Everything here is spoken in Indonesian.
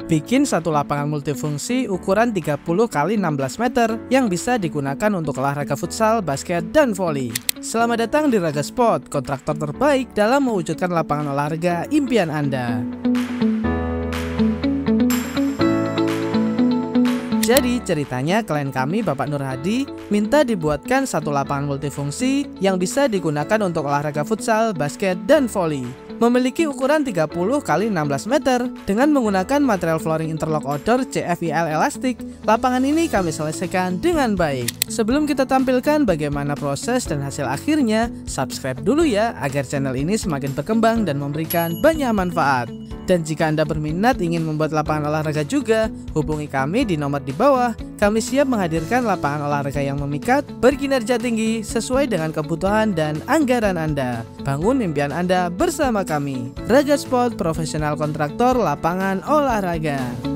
Bikin satu lapangan multifungsi ukuran 30 x 16 meter yang bisa digunakan untuk olahraga futsal, basket, dan volley. Selamat datang di Raga Sport, kontraktor terbaik dalam mewujudkan lapangan olahraga impian Anda. Jadi ceritanya klien kami Bapak Nur Hadi minta dibuatkan satu lapangan multifungsi yang bisa digunakan untuk olahraga futsal, basket, dan volley memiliki ukuran 30 x 16 meter dengan menggunakan material flooring interlock outdoor CFIL elastik. Lapangan ini kami selesaikan dengan baik. Sebelum kita tampilkan bagaimana proses dan hasil akhirnya, subscribe dulu ya agar channel ini semakin berkembang dan memberikan banyak manfaat. Dan jika Anda berminat ingin membuat lapangan olahraga juga, hubungi kami di nomor di bawah. Kami siap menghadirkan lapangan olahraga yang memikat, berkinerja tinggi, sesuai dengan kebutuhan dan anggaran Anda. Bangun impian Anda bersama kami. Raga Sport Profesional Kontraktor Lapangan Olahraga.